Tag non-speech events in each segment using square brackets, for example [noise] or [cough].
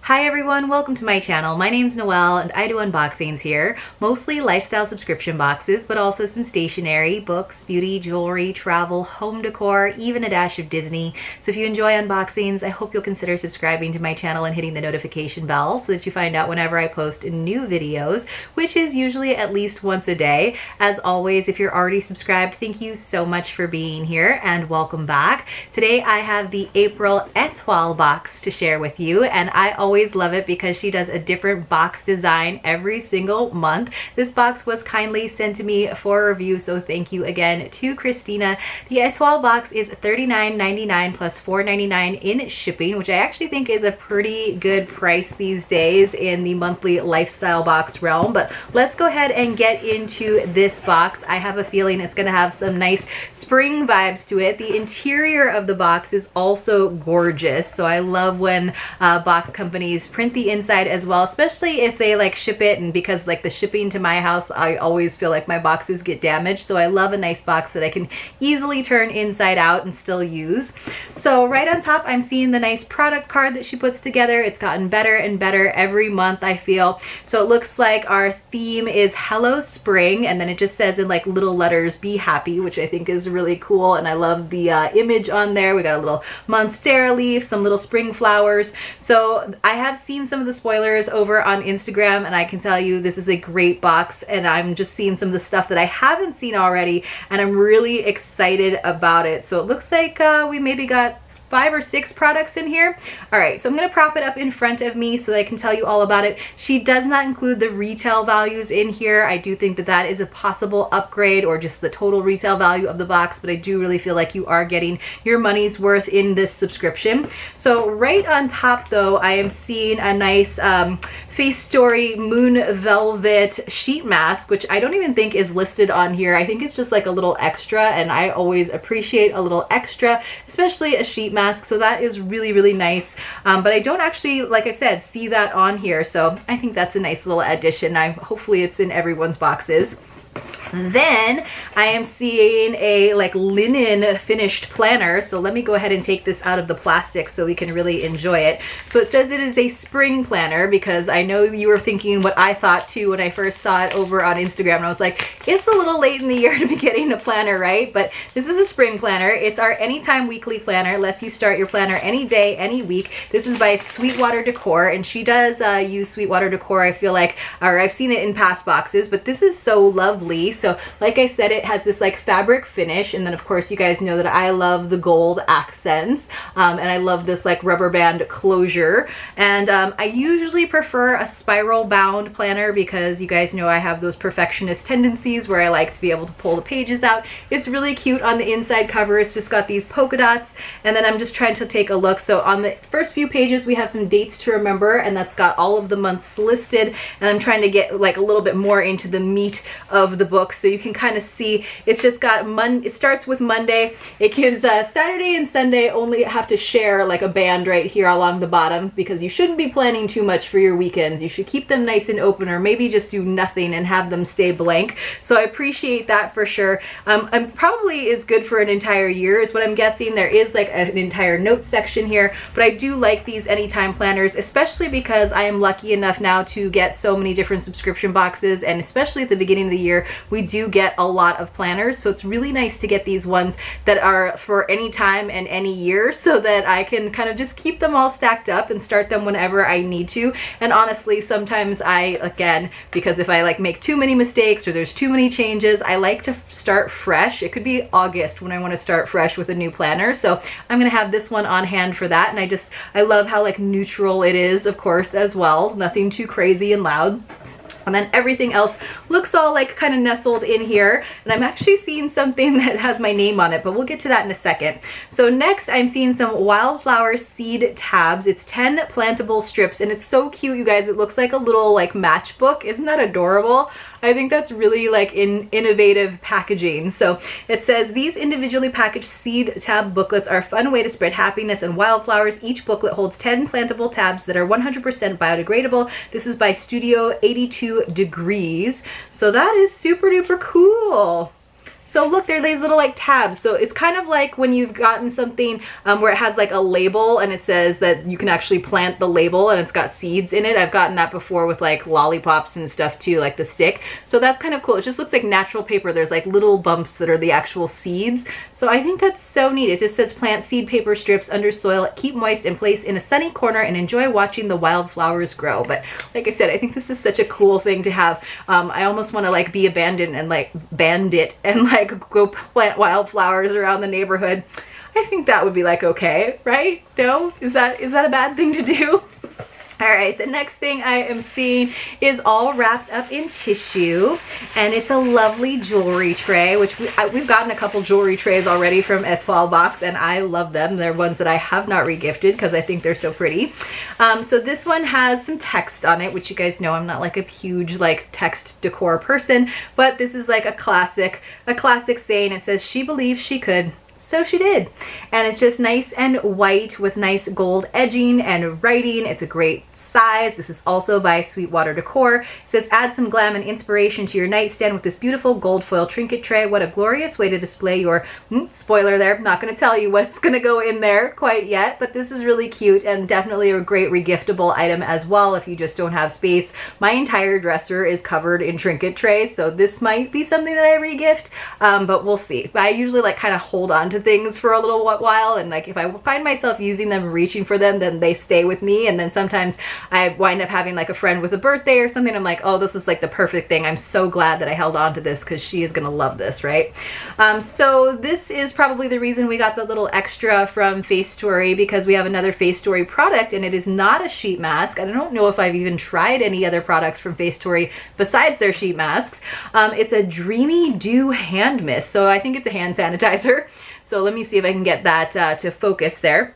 Hi everyone, welcome to my channel. My name's Noël and I do unboxings here, mostly lifestyle subscription boxes, but also some stationery, books, beauty, jewelry, travel, home decor, even a dash of Disney. So if you enjoy unboxings, I hope you'll consider subscribing to my channel and hitting the notification bell so that you find out whenever I post new videos, which is usually at least once a day. As always, if you're already subscribed, thank you so much for being here and welcome back. Today I have the April Etoile box to share with you and I always always love it because she does a different box design every single month. This box was kindly sent to me for review, so thank you again to Christina. The Etoile box is $39.99 plus $4.99 in shipping, which I actually think is a pretty good price these days in the monthly lifestyle box realm. But let's go ahead and get into this box. I have a feeling it's gonna have some nice spring vibes to it. The interior of the box is also gorgeous. So I love when uh, box companies companies print the inside as well, especially if they like ship it and because like the shipping to my house, I always feel like my boxes get damaged. So I love a nice box that I can easily turn inside out and still use. So right on top, I'm seeing the nice product card that she puts together. It's gotten better and better every month, I feel. So it looks like our theme is Hello Spring, and then it just says in like little letters, be happy, which I think is really cool. And I love the uh, image on there. We got a little monstera leaf, some little spring flowers. So I have seen some of the spoilers over on Instagram and I can tell you this is a great box and I'm just seeing some of the stuff that I haven't seen already and I'm really excited about it. So it looks like uh, we maybe got five or six products in here. All right, so I'm gonna prop it up in front of me so that I can tell you all about it. She does not include the retail values in here. I do think that that is a possible upgrade or just the total retail value of the box, but I do really feel like you are getting your money's worth in this subscription. So right on top though, I am seeing a nice um, Face Story Moon Velvet sheet mask, which I don't even think is listed on here. I think it's just like a little extra and I always appreciate a little extra, especially a sheet mask. So that is really, really nice. Um, but I don't actually, like I said, see that on here. So I think that's a nice little addition. I Hopefully it's in everyone's boxes. Then I am seeing a like linen finished planner. So let me go ahead and take this out of the plastic so we can really enjoy it. So it says it is a spring planner because I know you were thinking what I thought too when I first saw it over on Instagram. And I was like, it's a little late in the year [laughs] to be getting a planner, right? But this is a spring planner. It's our anytime weekly planner. Lets you start your planner any day, any week. This is by Sweetwater Decor and she does uh, use Sweetwater Decor, I feel like, or I've seen it in past boxes, but this is so lovely. So like I said, it has this like fabric finish. And then of course you guys know that I love the gold accents. Um, and I love this like rubber band closure. And um, I usually prefer a spiral bound planner because you guys know I have those perfectionist tendencies where I like to be able to pull the pages out. It's really cute on the inside cover. It's just got these polka dots. And then I'm just trying to take a look. So on the first few pages, we have some dates to remember and that's got all of the months listed. And I'm trying to get like a little bit more into the meat of the book so you can kind of see it's just got Mon it starts with Monday it gives uh, Saturday and Sunday only have to share like a band right here along the bottom because you shouldn't be planning too much for your weekends you should keep them nice and open or maybe just do nothing and have them stay blank so I appreciate that for sure. Um, and probably is good for an entire year is what I'm guessing there is like an entire notes section here but I do like these anytime planners especially because I am lucky enough now to get so many different subscription boxes and especially at the beginning of the year we we do get a lot of planners. So it's really nice to get these ones that are for any time and any year so that I can kind of just keep them all stacked up and start them whenever I need to. And honestly, sometimes I, again, because if I like make too many mistakes or there's too many changes, I like to start fresh. It could be August when I want to start fresh with a new planner. So I'm going to have this one on hand for that. And I just, I love how like neutral it is, of course, as well. Nothing too crazy and loud. And then everything else looks all like kind of nestled in here. And I'm actually seeing something [laughs] that has my name on it, but we'll get to that in a second. So next I'm seeing some wildflower seed tabs. It's 10 plantable strips and it's so cute, you guys. It looks like a little like matchbook. Isn't that adorable? I think that's really like in innovative packaging. So it says these individually packaged seed tab booklets are a fun way to spread happiness and wildflowers. Each booklet holds 10 plantable tabs that are 100% biodegradable. This is by Studio 82 degrees. So that is super duper cool. So look, there are these little like tabs. So it's kind of like when you've gotten something um, where it has like a label and it says that you can actually plant the label and it's got seeds in it. I've gotten that before with like lollipops and stuff too, like the stick. So that's kind of cool. It just looks like natural paper. There's like little bumps that are the actual seeds. So I think that's so neat. It just says plant seed paper strips under soil, keep moist and place in a sunny corner and enjoy watching the wildflowers grow. But like I said, I think this is such a cool thing to have. Um, I almost want to like be abandoned and like bandit and like like go plant wildflowers around the neighborhood. I think that would be like okay, right? No? Is that is that a bad thing to do? All right, the next thing I am seeing is all wrapped up in tissue and it's a lovely jewelry tray, which we, we've gotten a couple jewelry trays already from Etoile Box and I love them. They're ones that I have not regifted because I think they're so pretty. Um, so this one has some text on it, which you guys know I'm not like a huge like text decor person, but this is like a classic, a classic saying. It says, she believes she could, so she did. And it's just nice and white with nice gold edging and writing. It's a great size. This is also by Sweetwater Decor. It says, add some glam and inspiration to your nightstand with this beautiful gold foil trinket tray. What a glorious way to display your, mm, spoiler there, I'm not going to tell you what's [laughs] going to go in there quite yet, but this is really cute and definitely a great regiftable item as well if you just don't have space. My entire dresser is covered in trinket trays, so this might be something that I regift, um, but we'll see. I usually like kind of hold on to things for a little while and like if I find myself using them, reaching for them, then they stay with me and then sometimes I wind up having like a friend with a birthday or something. I'm like, oh, this is like the perfect thing. I'm so glad that I held on to this because she is to love this, right? Um, so this is probably the reason we got the little extra from Face Story because we have another Face Story product and it is not a sheet mask. I don't know if I've even tried any other products from Face Story besides their sheet masks. Um, it's a Dreamy Dew Hand Mist. So I think it's a hand sanitizer. So let me see if I can get that uh, to focus there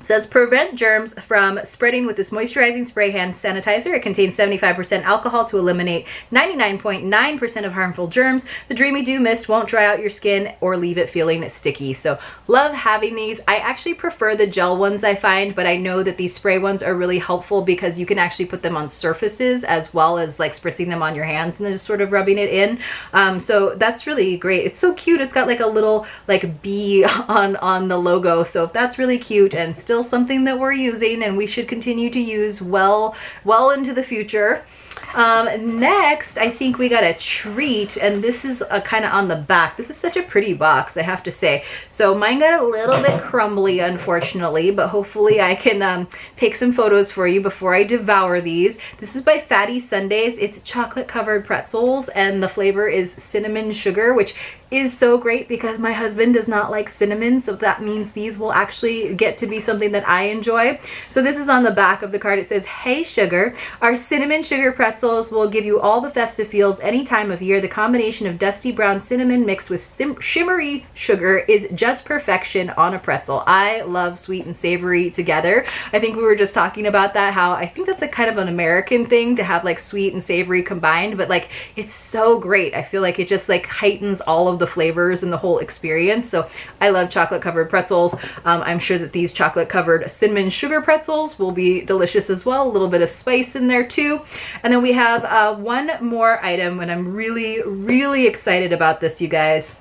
says prevent germs from spreading with this moisturizing spray hand sanitizer. It contains 75% alcohol to eliminate 99.9% of harmful germs. The Dreamy Dew Mist won't dry out your skin or leave it feeling sticky. So love having these. I actually prefer the gel ones I find, but I know that these spray ones are really helpful because you can actually put them on surfaces as well as like spritzing them on your hands and then just sort of rubbing it in. Um, so that's really great. It's so cute. It's got like a little like bee [laughs] on, on the logo. So that's really cute and still something that we're using and we should continue to use well, well into the future. Um, next, I think we got a treat, and this is a kind of on the back. This is such a pretty box, I have to say. So mine got a little bit crumbly, unfortunately, but hopefully I can um, take some photos for you before I devour these. This is by Fatty Sundays. It's chocolate-covered pretzels, and the flavor is cinnamon sugar, which is so great because my husband does not like cinnamon so that means these will actually get to be something that I enjoy. So this is on the back of the card. It says, Hey Sugar, our cinnamon sugar pretzels will give you all the festive feels any time of year. The combination of dusty brown cinnamon mixed with shimmery sugar is just perfection on a pretzel. I love sweet and savory together. I think we were just talking about that, how I think that's a kind of an American thing to have like sweet and savory combined, but like it's so great. I feel like it just like heightens all of the flavors and the whole experience. So I love chocolate covered pretzels. Um, I'm sure that these chocolate covered cinnamon sugar pretzels will be delicious as well. A little bit of spice in there too. And then we have uh, one more item and I'm really, really excited about this, you guys.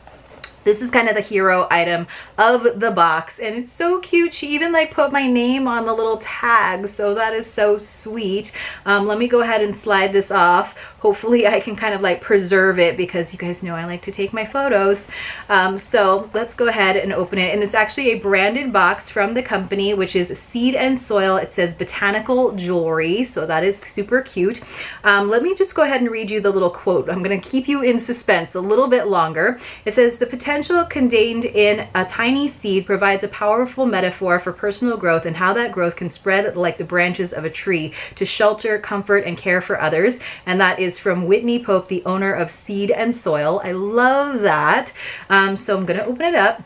This is kind of the hero item of the box and it's so cute. She even like put my name on the little tag so that is so sweet. Um, let me go ahead and slide this off hopefully I can kind of like preserve it because you guys know I like to take my photos. Um, so let's go ahead and open it. And it's actually a branded box from the company, which is Seed and Soil. It says Botanical Jewelry. So that is super cute. Um, let me just go ahead and read you the little quote. I'm going to keep you in suspense a little bit longer. It says, the potential contained in a tiny seed provides a powerful metaphor for personal growth and how that growth can spread like the branches of a tree to shelter, comfort, and care for others. And that is is from Whitney Pope, the owner of Seed and Soil. I love that. Um, so I'm going to open it up.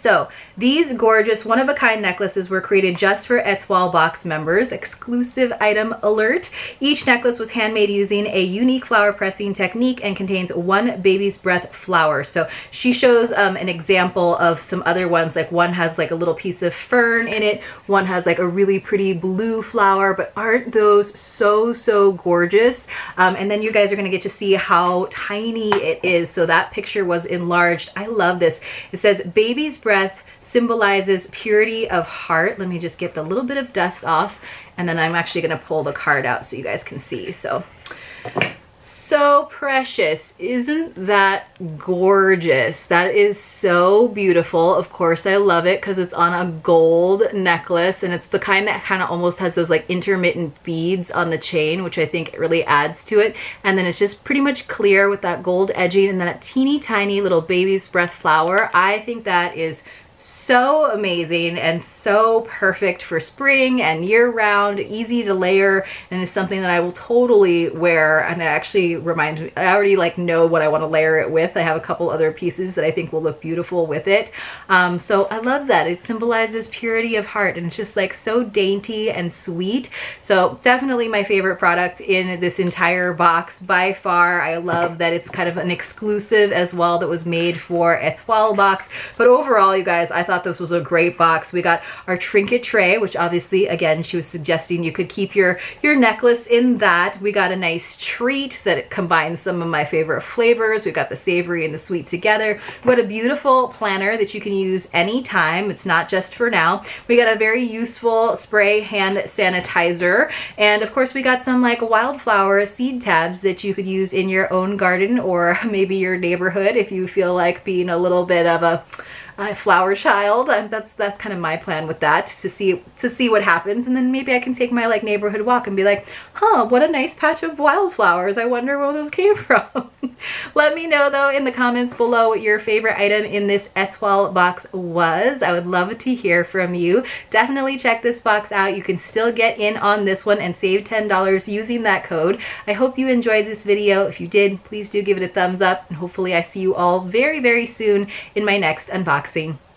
So These gorgeous one-of-a-kind necklaces were created just for Etoile Box members. Exclusive item alert. Each necklace was handmade using a unique flower pressing technique and contains one baby's breath flower. So she shows um, an example of some other ones, like one has like a little piece of fern in it, one has like a really pretty blue flower, but aren't those so, so gorgeous? Um, and then you guys are gonna get to see how tiny it is. So that picture was enlarged. I love this. It says baby's breath symbolizes purity of heart. Let me just get the little bit of dust off and then I'm actually gonna pull the card out so you guys can see. So, so precious. Isn't that gorgeous? That is so beautiful. Of course, I love it because it's on a gold necklace and it's the kind that kind of almost has those like intermittent beads on the chain, which I think really adds to it. And then it's just pretty much clear with that gold edging and then a teeny tiny little baby's breath flower. I think that is so amazing and so perfect for spring and year round, easy to layer, and is something that I will totally wear. And it actually reminds me, I already like know what I want to layer it with. I have a couple other pieces that I think will look beautiful with it. Um, so I love that. It symbolizes purity of heart and it's just like so dainty and sweet. So definitely my favorite product in this entire box by far. I love that it's kind of an exclusive as well that was made for Etoile box. But overall, you guys, I thought this was a great box. We got our trinket tray, which obviously, again, she was suggesting you could keep your, your necklace in that. We got a nice treat that combines some of my favorite flavors. We've got the savory and the sweet together. Got a beautiful planner that you can use anytime. It's not just for now. We got a very useful spray hand sanitizer. And of course, we got some like wildflower seed tabs that you could use in your own garden or [laughs] maybe your neighborhood if you feel like being a little bit of a flower child. and that's that's kind of my plan with that to see to see what happens, and then maybe I can take my like neighborhood walk and be like, huh, what a nice patch of wildflowers. I wonder where those came [laughs] from. Let me know though in the comments below what your favorite item in this Etoile box was. I would love to hear from you. Definitely check this box out. You can still get in on this one and save $10 using that code. I hope you enjoyed this video. If you did, please do give it a thumbs up and hopefully I see you all very, very soon in my next unboxing unboxing.